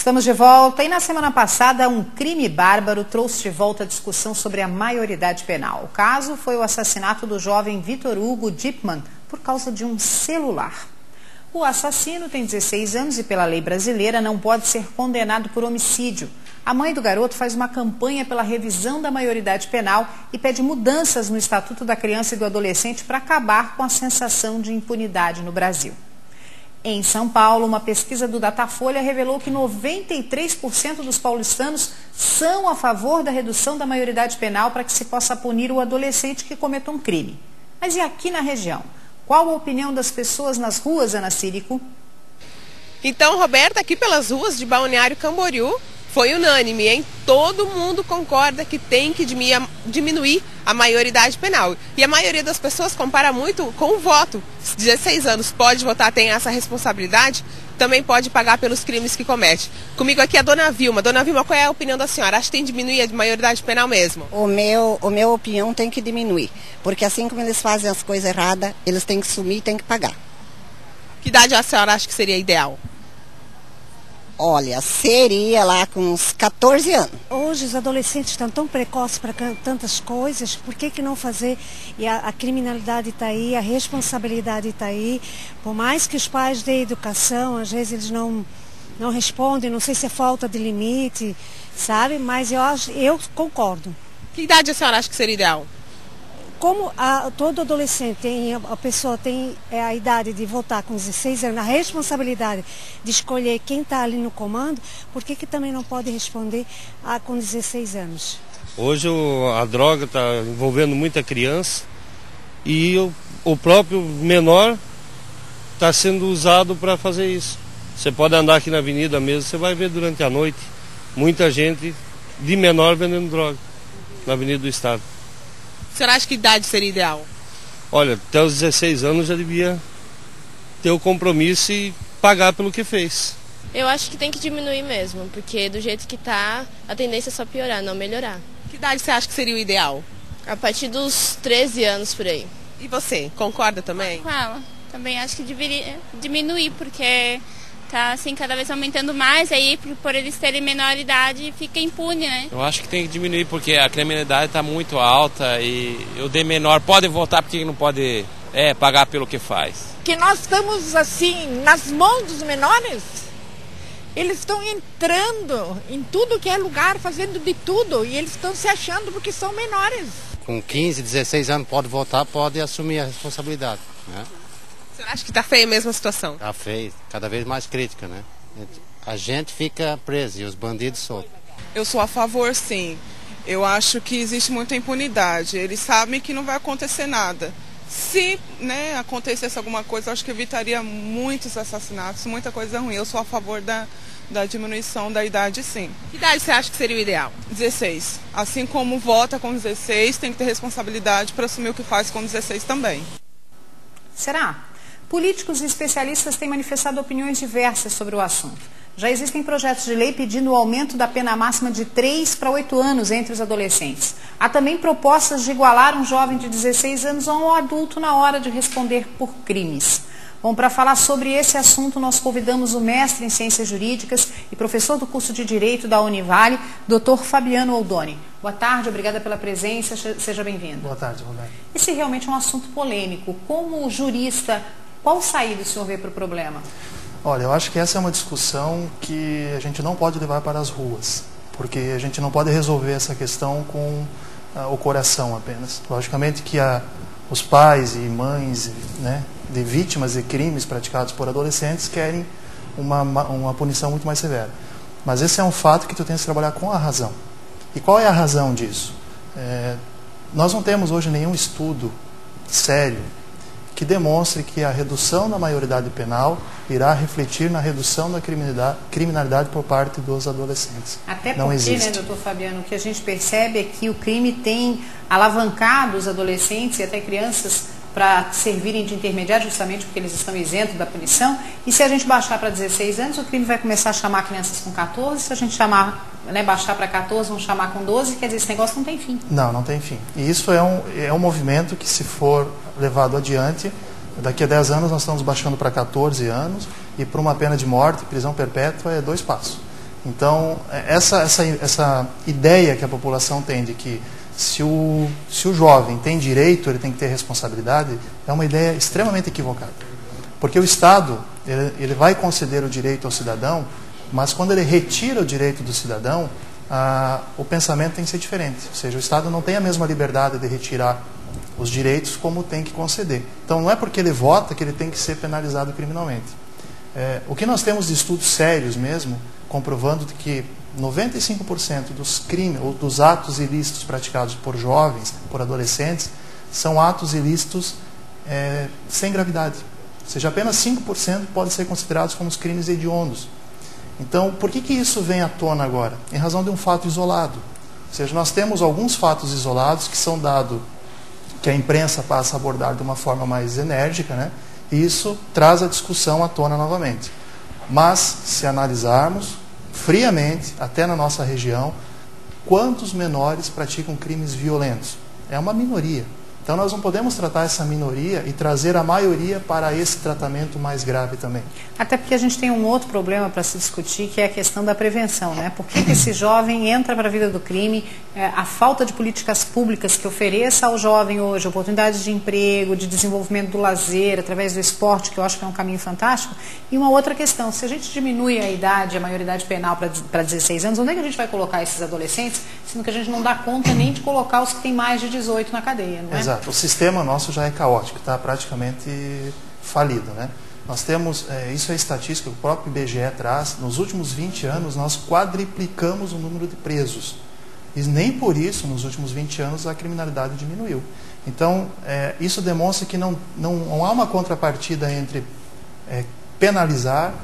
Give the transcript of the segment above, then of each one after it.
Estamos de volta e na semana passada um crime bárbaro trouxe de volta a discussão sobre a maioridade penal. O caso foi o assassinato do jovem Vitor Hugo Dipman por causa de um celular. O assassino tem 16 anos e pela lei brasileira não pode ser condenado por homicídio. A mãe do garoto faz uma campanha pela revisão da maioridade penal e pede mudanças no Estatuto da Criança e do Adolescente para acabar com a sensação de impunidade no Brasil. Em São Paulo, uma pesquisa do Datafolha revelou que 93% dos paulistanos são a favor da redução da maioridade penal para que se possa punir o adolescente que cometa um crime. Mas e aqui na região? Qual a opinião das pessoas nas ruas, Ana Círico? Então, Roberta, aqui pelas ruas de Balneário Camboriú, foi unânime, hein? Todo mundo concorda que tem que diminuir a maioridade penal. E a maioria das pessoas compara muito com o voto. 16 anos pode votar, tem essa responsabilidade, também pode pagar pelos crimes que comete. Comigo aqui é a dona Vilma. Dona Vilma, qual é a opinião da senhora? Acha que tem que diminuir a maioridade penal mesmo? O meu, o meu opinião tem que diminuir. Porque assim como eles fazem as coisas erradas, eles têm que sumir e têm que pagar. Que idade a senhora acha que seria ideal? Olha, seria lá com uns 14 anos. Hoje os adolescentes estão tão precoces para tantas coisas, por que, que não fazer? E a, a criminalidade está aí, a responsabilidade está aí. Por mais que os pais dêem educação, às vezes eles não, não respondem, não sei se é falta de limite, sabe? Mas eu, eu concordo. Que idade a senhora acha que seria ideal? Como a, todo adolescente tem, a pessoa tem é, a idade de votar com 16 anos, a responsabilidade de escolher quem está ali no comando, por que, que também não pode responder a, com 16 anos? Hoje a droga está envolvendo muita criança e o, o próprio menor está sendo usado para fazer isso. Você pode andar aqui na avenida mesmo, você vai ver durante a noite muita gente de menor vendendo droga na Avenida do Estado. O senhor acha que idade seria ideal? Olha, até os 16 anos já devia ter o compromisso e pagar pelo que fez. Eu acho que tem que diminuir mesmo, porque do jeito que tá, a tendência é só piorar, não melhorar. Que idade você acha que seria o ideal? A partir dos 13 anos por aí. E você, concorda também? Com ela. Também acho que deveria diminuir, porque tá assim cada vez aumentando mais, aí por, por eles terem menor idade fica impune, né? Eu acho que tem que diminuir porque a criminalidade está muito alta e o de menor pode voltar porque não pode é, pagar pelo que faz. Que nós estamos assim nas mãos dos menores. Eles estão entrando em tudo que é lugar, fazendo de tudo, e eles estão se achando porque são menores. Com 15, 16 anos pode votar, pode assumir a responsabilidade. Né? Você acha que está feia mesmo a situação? Está feio, cada vez mais crítica, né? A gente fica preso e os bandidos soltos. Eu sou a favor, sim. Eu acho que existe muita impunidade. Eles sabem que não vai acontecer nada. Se né, acontecesse alguma coisa, eu acho que evitaria muitos assassinatos, muita coisa ruim. Eu sou a favor da, da diminuição da idade, sim. Que idade você acha que seria o ideal? 16. Assim como vota com 16, tem que ter responsabilidade para assumir o que faz com 16 também. Será? Políticos e especialistas têm manifestado opiniões diversas sobre o assunto. Já existem projetos de lei pedindo o aumento da pena máxima de 3 para 8 anos entre os adolescentes. Há também propostas de igualar um jovem de 16 anos a um adulto na hora de responder por crimes. Bom, para falar sobre esse assunto, nós convidamos o mestre em Ciências Jurídicas e professor do curso de Direito da Univale, doutor Fabiano Oldoni. Boa tarde, obrigada pela presença, seja bem-vindo. Boa tarde, Roberto. Esse realmente é um assunto polêmico. Como jurista, qual saída o senhor vê para o problema? Olha, eu acho que essa é uma discussão que a gente não pode levar para as ruas, porque a gente não pode resolver essa questão com uh, o coração apenas. Logicamente que a, os pais e mães né, de vítimas de crimes praticados por adolescentes querem uma, uma punição muito mais severa. Mas esse é um fato que tu tens que trabalhar com a razão. E qual é a razão disso? É, nós não temos hoje nenhum estudo sério que demonstre que a redução da maioridade penal irá refletir na redução da criminalidade, por parte dos adolescentes. Até Não porque, né, existe. né, doutor Fabiano, o que a gente percebe é que o crime tem alavancado os adolescentes e até crianças para servirem de intermediário, justamente porque eles estão isentos da punição. E se a gente baixar para 16 anos, o crime vai começar a chamar crianças com 14. Se a gente chamar, né, baixar para 14, vão chamar com 12. Quer dizer, esse negócio não tem fim. Não, não tem fim. E isso é um, é um movimento que, se for levado adiante, daqui a 10 anos nós estamos baixando para 14 anos e para uma pena de morte, prisão perpétua, é dois passos. Então, é, essa, essa, essa ideia que a população tem de que se o, se o jovem tem direito, ele tem que ter responsabilidade, é uma ideia extremamente equivocada. Porque o Estado, ele, ele vai conceder o direito ao cidadão, mas quando ele retira o direito do cidadão, ah, o pensamento tem que ser diferente. Ou seja, o Estado não tem a mesma liberdade de retirar os direitos como tem que conceder. Então, não é porque ele vota que ele tem que ser penalizado criminalmente. É, o que nós temos de estudos sérios mesmo, comprovando que 95% dos crimes ou dos atos ilícitos praticados por jovens, por adolescentes, são atos ilícitos é, sem gravidade. Ou seja, apenas 5% podem ser considerados como crimes hediondos. Então, por que, que isso vem à tona agora? Em razão de um fato isolado. Ou seja, nós temos alguns fatos isolados que são dados, que a imprensa passa a abordar de uma forma mais enérgica, né? e isso traz a discussão à tona novamente. Mas, se analisarmos, friamente, até na nossa região, quantos menores praticam crimes violentos? É uma minoria. Então nós não podemos tratar essa minoria e trazer a maioria para esse tratamento mais grave também. Até porque a gente tem um outro problema para se discutir, que é a questão da prevenção. Né? Por que, que esse jovem entra para a vida do crime? É, a falta de políticas públicas que ofereça ao jovem hoje oportunidades de emprego, de desenvolvimento do lazer, através do esporte, que eu acho que é um caminho fantástico. E uma outra questão, se a gente diminui a idade, a maioridade penal para 16 anos, onde é que a gente vai colocar esses adolescentes, sendo que a gente não dá conta nem de colocar os que têm mais de 18 na cadeia, não é? Exato. O sistema nosso já é caótico, está praticamente falido. Né? Nós temos, é, isso é estatística, o próprio IBGE traz, nos últimos 20 anos nós quadriplicamos o número de presos. E nem por isso, nos últimos 20 anos, a criminalidade diminuiu. Então, é, isso demonstra que não, não, não, há uma contrapartida entre é, penalizar,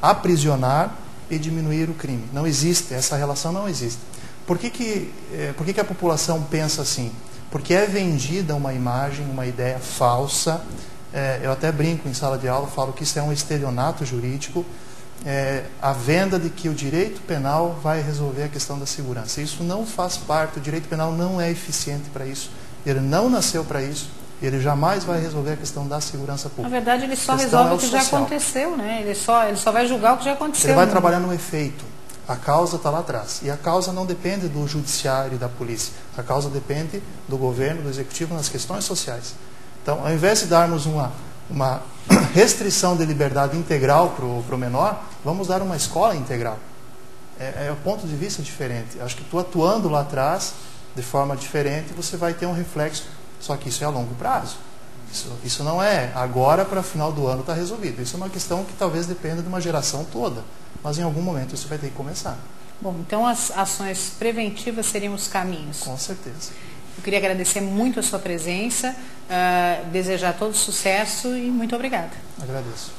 aprisionar e diminuir o crime. Não existe, essa relação não existe. Por que, que, é, por que, que a população pensa assim? porque é vendida uma imagem, uma ideia falsa. É, eu até brinco em sala de aula, falo que isso é um estelionato jurídico, é, a venda de que o direito penal vai resolver a questão da segurança. Isso não faz parte, o direito penal não é eficiente para isso, ele não nasceu para isso, ele jamais vai resolver a questão da segurança pública. Na verdade, ele só resolve é o que social. já aconteceu, né? ele, só, ele só vai julgar o que já aconteceu. Ele vai né? trabalhar no efeito. A causa está lá atrás. E a causa não depende do judiciário e da polícia. A causa depende do governo, do executivo nas questões sociais. Então, ao invés de darmos uma, uma restrição de liberdade integral para o menor, vamos dar uma escola integral. É, é um ponto de vista diferente. Acho que tu atuando lá atrás, de forma diferente, você vai ter um reflexo. Só que isso é a longo prazo. Isso, isso não é agora para final do ano está resolvido. Isso é uma questão que talvez dependa de uma geração toda mas em algum momento isso vai ter que começar. Bom, então as ações preventivas seriam os caminhos. Com certeza. Eu queria agradecer muito a sua presença, uh, desejar todo sucesso e muito obrigada. Agradeço.